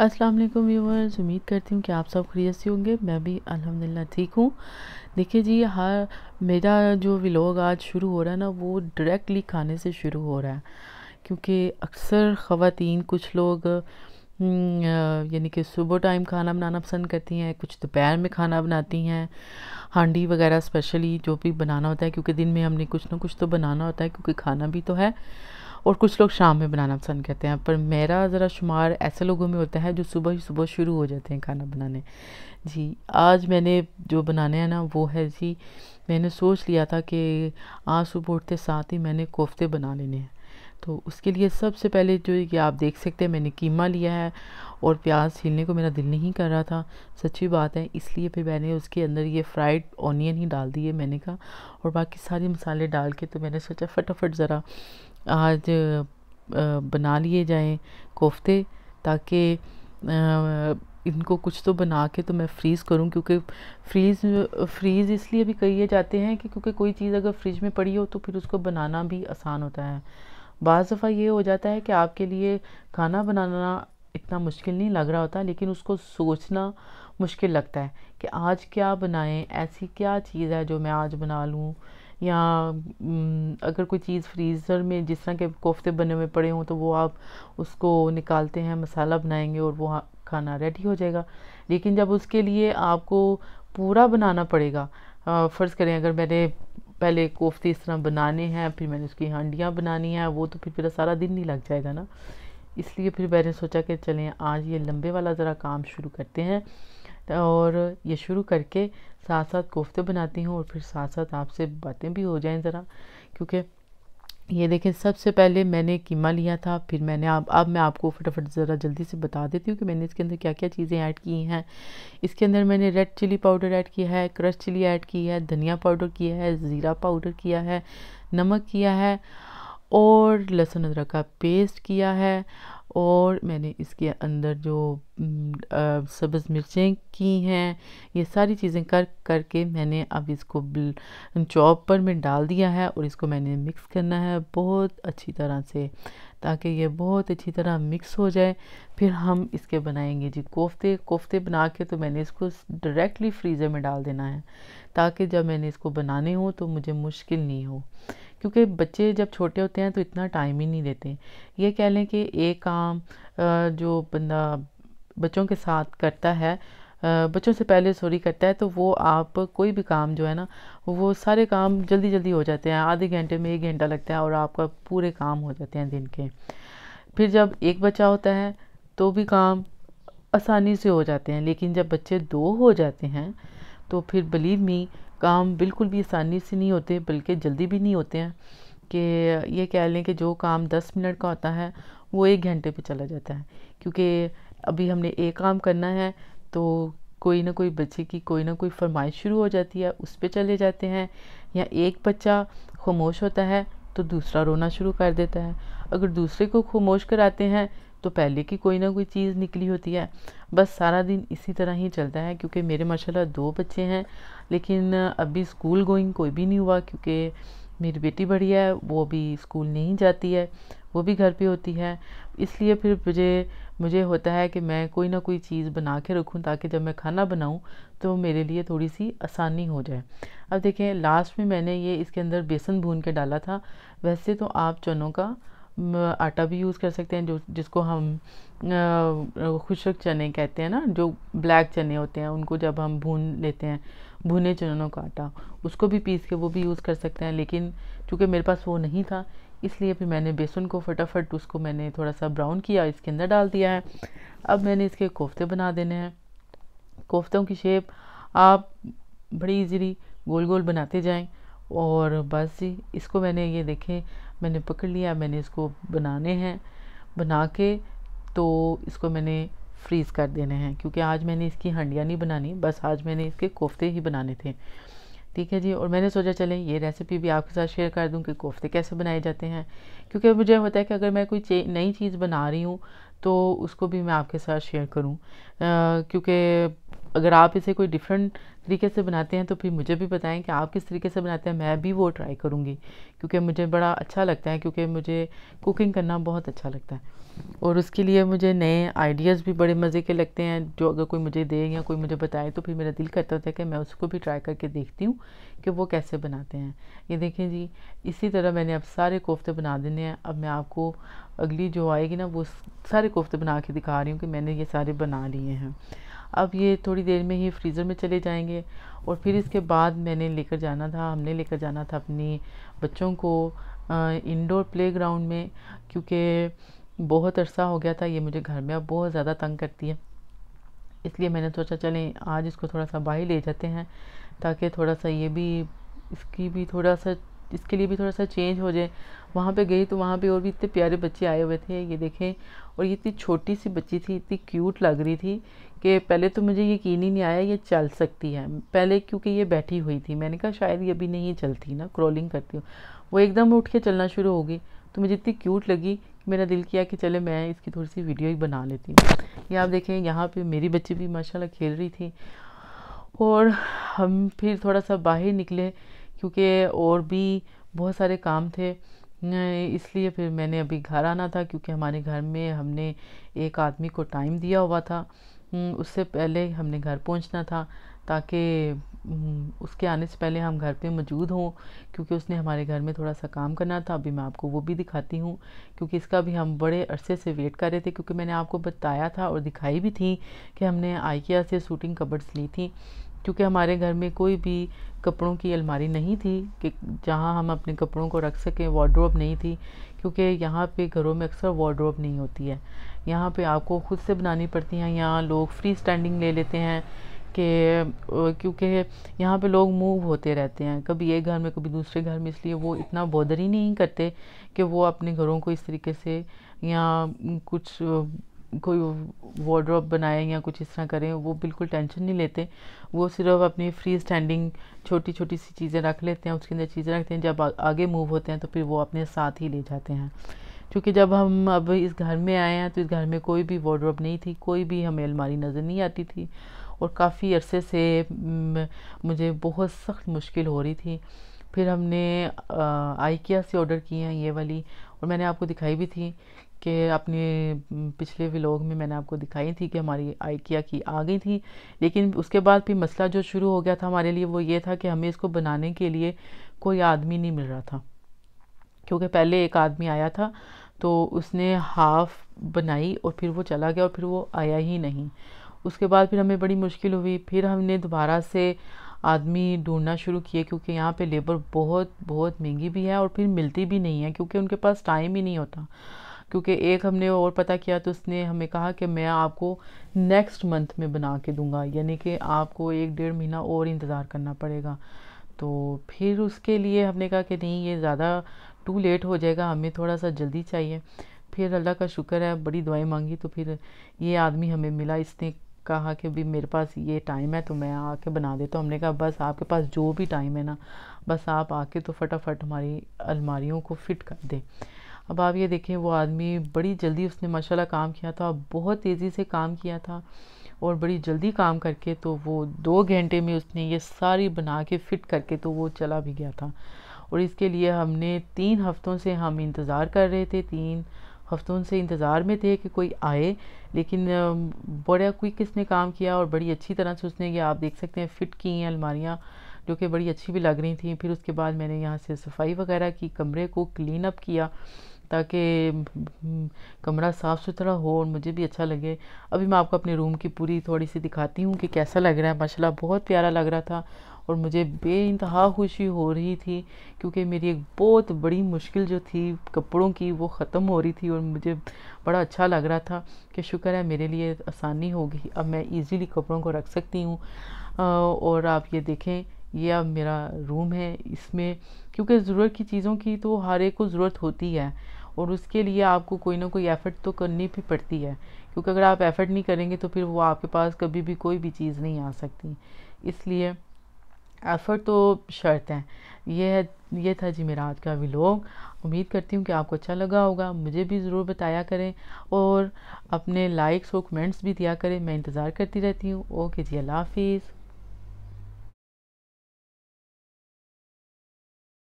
अस्सलाम वालेकुम व्यूवर्स उम्मीद करती हूँ कि आप सब खरीत से होंगे। मैं भी अल्हम्दुलिल्लाह ठीक हूँ। देखिए जी हर मेरा जो व्लॉग आज शुरू हो रहा है ना वो डायरेक्टली खाने से शुरू हो रहा है। क्योंकि अक्सर ख़वातीन कुछ लोग हम्म, यानी कि सुबह टाइम खाना बनाना पसंद करती हैं कुछ दोपहर में खाना बनाती हैं। हांडी वगैरह स्पेशली जो भी बनाना होता है क्योंकि दिन में हमने कुछ ना कुछ तो बनाना होता है क्योंकि खाना भी तो है। और कुछ लोग शाम में बनाना पसंद करते हैं। पर मेरा ज़रा शुमार ऐसे लोगों में होता है जो सुबह ही सुबह शुरू हो जाते हैं खाना बनाने। जी, आज मैंने जो बनाने हैं ना, वो है जी, मैंने सोच लिया था कि आज सुबह उठते साथ ही मैंने कोफ्ते बना लेने हैं। तो उसके लिए सबसे पहले जो ये आप देख सकते हैं, मैंने कीमा लिया है और प्याज छीलने को मेरा दिल नहीं कर रहा था। सच्ची बात है, इसलिए फिर मैंने उसके अंदर ये फ्राइड ऑनियन ही डाल दिए मैंने कहा। और बाकी सारे मसाले डाल के तो मैंने सोचा फटाफट ज़रा आज बना लिए जाएँ कोफ्ते ताकि इनको कुछ तो बना के तो मैं फ्रीज़ करूँ क्योंकि फ्रीज़ फ्रीज़ इसलिए भी कहिए जाते हैं कि क्योंकि कोई चीज़ अगर फ्रिज में पड़ी हो तो फिर उसको बनाना भी आसान होता है। बज़ दफ़ा ये हो जाता है कि आपके लिए खाना बनाना इतना मुश्किल नहीं लग रहा होता लेकिन उसको सोचना मुश्किल लगता है कि आज क्या बनाएँ, ऐसी क्या चीज़ है जो मैं आज बना लूँ। या अगर कोई चीज़ फ्रीज़र में जिस तरह के कोफ्ते बने हुए पड़े हों तो वो आप उसको निकालते हैं, मसाला बनाएँगे और वो खाना रेडी हो जाएगा। लेकिन जब उसके लिए आपको पूरा बनाना पड़ेगा फ़र्ज़ करें अगर मैंने पहले कोफ्ते इस तरह बनाने हैं, फिर मैंने उसकी हांडियाँ बनानी हैं, वो तो फिर मेरा सारा दिन नहीं लग जाएगा ना। इसलिए फिर मैंने सोचा कि चलें, आज ये लंबे वाला ज़रा काम शुरू करते हैं। और ये शुरू करके साथ साथ कोफ्ते बनाती हूँ और फिर साथ साथ आपसे बातें भी हो जाएँ ज़रा। क्योंकि ये देखें, सबसे पहले मैंने कीमा लिया था, फिर मैंने अब अब मैं आपको फटाफट ज़रा जल्दी से बता देती हूँ कि मैंने इसके अंदर क्या क्या चीज़ें ऐड की हैं। इसके अंदर मैंने रेड चिली पाउडर ऐड किया है, क्रश चिली ऐड की है, धनिया पाउडर किया है, ज़ीरा पाउडर किया है, नमक किया है और लहसुन अदरक का पेस्ट किया है और मैंने इसके अंदर जो सब्ज़ मिर्चें की हैं, ये सारी चीज़ें कर, करके मैंने अब इसको चॉपर में डाल दिया है और इसको मैंने मिक्स करना है बहुत अच्छी तरह से, ताकि ये बहुत अच्छी तरह मिक्स हो जाए। फिर हम इसके बनाएँगे जी कोफ्ते। कोफ्ते बना के तो मैंने इसको डायरेक्टली फ्रीज़र में डाल देना है, ताकि जब मैंने इसको बनाने हो तो मुझे मुश्किल नहीं हो। क्योंकि बच्चे जब छोटे होते हैं तो इतना टाइम ही नहीं देते। ये कह लें कि एक काम जो बंदा बच्चों के साथ करता है बच्चों से पहले सॉरी करता है तो वो आप कोई भी काम जो है ना, वो सारे काम जल्दी जल्दी हो जाते हैं। आधे घंटे में एक घंटा लगता है और आपका पूरे काम हो जाते हैं दिन के। फिर जब एक बच्चा होता है तो भी काम आसानी से हो जाते हैं, लेकिन जब बच्चे दो हो जाते हैं तो फिर बिलीव मी काम बिल्कुल भी आसानी से नहीं होते, बल्कि जल्दी भी नहीं होते हैं, कि ये कह लें कि जो काम दस मिनट का होता है, वो एक घंटे पे चला जाता है। क्योंकि अभी हमने एक काम करना है तो कोई ना कोई बच्चे की कोई ना कोई फरमाइश शुरू हो जाती है, उस पर चले जाते हैं, या एक बच्चा खामोश होता है तो दूसरा रोना शुरू कर देता है। अगर दूसरे को खामोश कराते हैं तो पहले की कोई ना कोई चीज़ निकली होती है। बस सारा दिन इसी तरह ही चलता है क्योंकि मेरे माशाल्लाह दो बच्चे हैं, लेकिन अभी स्कूल गोइंग कोई भी नहीं हुआ क्योंकि मेरी बेटी बड़ी है, वो भी स्कूल नहीं जाती है, वो भी घर पे होती है। इसलिए फिर मुझे मुझे होता है कि मैं कोई ना कोई चीज़ बना के रखूँ ताकि जब मैं खाना बनाऊँ तो मेरे लिए थोड़ी सी आसानी हो जाए। अब देखें लास्ट में मैंने ये इसके अंदर बेसन भून के डाला था। वैसे तो आप चनों का आटा भी यूज़ कर सकते हैं, जो, जिसको हम खुशक चने कहते हैं ना, जो ब्लैक चने होते हैं, उनको जब हम भून लेते हैं, भुने चनों का आटा, उसको भी पीस के वो भी यूज़ कर सकते हैं, लेकिन चूँकि मेरे पास वो नहीं था, इसलिए फिर मैंने बेसन को फटाफट उसको मैंने थोड़ा सा ब्राउन किया, इसके अंदर डाल दिया है। अब मैंने इसके कोफ्ते बना देने हैं। कोफ्तों की शेप आप बड़ी इजीली गोल गोल बनाते जाएँ, और बस जी, इसको मैंने ये देखें मैंने पकड़ लिया, मैंने इसको बनाने हैं, बना के तो इसको मैंने फ्रीज़ कर देने हैं, क्योंकि आज मैंने इसकी हंडिया नहीं बनानी, बस आज मैंने इसके कोफ्ते ही बनाने थे। ठीक है जी, और मैंने सोचा चले, ये रेसिपी भी आपके साथ शेयर कर दूँ कि कोफ्ते कैसे बनाए जाते हैं। क्योंकि मुझे होता है कि अगर मैं कोई नई चीज़ बना रही हूँ तो उसको भी मैं आपके साथ शेयर करूँ। क्योंकि अगर आप इसे कोई डिफरेंट तरीके से बनाते हैं तो फिर मुझे भी बताएँ कि आप किस तरीके से बनाते हैं। मैं भी वो ट्राई करूँगी, क्योंकि मुझे बड़ा अच्छा लगता है, क्योंकि मुझे कुकिंग करना बहुत अच्छा लगता है। और उसके लिए मुझे नए आइडियाज़ भी बड़े मज़े के लगते हैं, जो अगर कोई मुझे दे या कोई मुझे बताए तो फिर मेरा दिल करता था कि मैं उसको भी ट्राई करके देखती हूँ कि वो कैसे बनाते हैं। ये देखें जी, इसी तरह मैंने अब सारे कोफ्ते बना देने हैं। अब मैं आपको अगली जो आएगी ना, वो सारे कोफ्ते बना के दिखा रही हूँ कि मैंने ये सारे बना लिए हैं। अब ये थोड़ी देर में ही फ्रीज़र में चले जाएँगे। और फिर इसके बाद मैंने लेकर जाना था, हमने लेकर जाना था अपनी बच्चों को इंडोर प्लेग्राउंड में, क्योंकि बहुत अरसा हो गया था, ये मुझे घर में अब बहुत ज़्यादा तंग करती है। इसलिए मैंने सोचा, चलें, आज इसको थोड़ा सा बाहर ले जाते हैं, ताकि थोड़ा सा ये भी, इसकी भी थोड़ा सा इसके लिए भी थोड़ा सा चेंज हो जाए। वहाँ पे गई तो वहाँ पे और भी इतने प्यारे बच्चे आए हुए थे, ये देखें। और ये इतनी छोटी सी बच्ची थी, इतनी क्यूट लग रही थी कि पहले तो मुझे यकीन ही नहीं आया ये चल सकती है। पहले क्योंकि ये बैठी हुई थी, मैंने कहा शायद ये अभी नहीं चलती ना क्रॉलिंग करती हूँ। वो एकदम उठ के चलना शुरू हो गई। तो मुझे इतनी क्यूट लगी मेरा दिल किया कि चले मैं इसकी थोड़ी सी वीडियो ही बना लेती हूँ। ये आप देखें, यहाँ पे मेरी बच्ची भी माशाल्लाह खेल रही थी। और हम फिर थोड़ा सा बाहर निकले क्योंकि और भी बहुत सारे काम थे। इसलिए फिर मैंने अभी घर आना था क्योंकि हमारे घर में हमने एक आदमी को टाइम दिया हुआ था। उससे पहले हमने घर पहुँचना था ताकि उसके आने से पहले हम घर पे मौजूद हों क्योंकि उसने हमारे घर में थोड़ा सा काम करना था। अभी मैं आपको वो भी दिखाती हूँ क्योंकि इसका भी हम बड़े अरसे से वेट कर रहे थे क्योंकि मैंने आपको बताया था और दिखाई भी थी कि हमने आइकिया से शूटिंग कबर्ड्स ली थी। क्योंकि हमारे घर में कोई भी कपड़ों की अलमारी नहीं थी कि जहाँ हम अपने कपड़ों को रख सकें वार्ड्रोब नहीं थी, क्योंकि यहाँ पे घरों में अक्सर वार्ड्रोब नहीं होती है। यहाँ पे आपको खुद से बनानी पड़ती हैं, यहाँ लोग फ्री स्टैंडिंग ले लेते हैं कि क्योंकि यहाँ पे लोग मूव होते रहते हैं। कभी एक घर में, कभी दूसरे घर में, इसलिए वो इतना बॉदर ही नहीं करते कि वो अपने घरों को इस तरीके से या कुछ कोई वार्ड्रॉप बनाए या कुछ इस तरह करें, वो बिल्कुल टेंशन नहीं लेते। वो सिर्फ़ अपनी फ्री स्टैंडिंग छोटी छोटी सी चीज़ें रख लेते हैं, उसके अंदर चीज़ें रखते हैं। जब आगे मूव होते हैं तो फिर वो अपने साथ ही ले जाते हैं। क्योंकि जब हम अब इस घर में आए हैं तो इस घर में कोई भी वार्ड्रॉप नहीं थी, कोई भी हमें अलमारी नज़र नहीं आती थी। और काफ़ी अरसे से मुझे बहुत सख्त मुश्किल हो रही थी। फिर हमने आइकिया से ऑर्डर किए हैं ये वाली, और मैंने आपको दिखाई भी थी कि अपने पिछले व्लॉग में मैंने आपको दिखाई थी कि हमारी आइकिया की आ गई थी, लेकिन उसके बाद फिर मसला जो शुरू हो गया था हमारे लिए वो ये था कि हमें इसको बनाने के लिए कोई आदमी नहीं मिल रहा था, क्योंकि पहले एक आदमी आया था तो उसने हाफ़ बनाई और फिर वो चला गया और फिर वो आया ही नहीं। उसके बाद फिर हमें बड़ी मुश्किल हुई, फिर हमने दोबारा से आदमी ढूंढना शुरू किए क्योंकि यहाँ पे लेबर बहुत बहुत महँगी भी है और फिर मिलती भी नहीं है क्योंकि उनके पास टाइम ही नहीं होता। क्योंकि एक हमने और पता किया तो उसने हमें कहा कि मैं आपको नेक्स्ट मंथ में बना के दूँगा, यानी कि आपको एक डेढ़ महीना और इंतज़ार करना पड़ेगा। तो फिर उसके लिए हमने कहा कि नहीं, ये ज़्यादा टू लेट हो जाएगा, हमें थोड़ा सा जल्दी चाहिए। फिर अल्लाह का शुक्र है, बड़ी दुआएँ मांगी तो फिर ये आदमी हमें मिला, इसने कहा कि भी मेरे पास ये टाइम है तो मैं आके बना देता हूँ। हमने कहा, बस आपके पास जो भी टाइम है ना, बस आप आके तो फटाफट हमारी अलमारियों को फिट कर दें। अब आप ये देखें, वो आदमी बड़ी जल्दी उसने माशाल्लाह काम किया था। बहुत तेज़ी से काम किया था और बड़ी जल्दी काम करके तो वो दो घंटे में उसने ये सारी बना के फ़िट करके तो वो चला भी गया था। और इसके लिए हमने तीन हफ्तों से हम इंतज़ार कर रहे थे, तीन हफ्तों से इंतज़ार में थे कि कोई आए, लेकिन बड़ा क्विक इसने काम किया और बड़ी अच्छी तरह से उसने, ये आप देख सकते हैं, फ़िट की हैं अलमारियाँ, जो कि बड़ी अच्छी भी लग रही थी। फिर उसके बाद मैंने यहाँ से सफ़ाई वगैरह की, कमरे को क्लीन अप किया, ताकि कमरा साफ़ सुथरा हो और मुझे भी अच्छा लगे। अभी मैं आपको अपने रूम की पूरी थोड़ी सी दिखाती हूँ कि कैसा लग रहा है। माशाल्लाह, बहुत प्यारा लग रहा था। और मुझे बेानतहा खुशी हो रही थी क्योंकि मेरी एक बहुत बड़ी मुश्किल जो थी कपड़ों की वो ख़त्म हो रही थी और मुझे बड़ा अच्छा लग रहा था कि शुक्र है मेरे लिए आसानी होगी अब मैं इजीली कपड़ों को रख सकती हूँ। और आप ये देखें, ये अब मेरा रूम है इसमें, क्योंकि ज़रूरत की चीज़ों की तो हर एक को ज़रूरत होती है और उसके लिए आपको कोई ना कोई एफ़र्ट तो करनी भी पड़ती है। क्योंकि अगर आप एफ़र्ट नहीं करेंगे तो फिर वो आपके पास कभी भी कोई भी चीज़ नहीं आ सकती। इसलिए एफ़र्ट तो शर्त है। ये है, ये था जी मेरा आज का व्लॉग उम्मीद करती हूँ कि आपको अच्छा लगा होगा। मुझे भी ज़रूर बताया करें और अपने लाइक्स और कमेंट्स भी दिया करें। मैं इंतज़ार करती रहती हूँ। ओके जी, अल्लाह हाफिज़।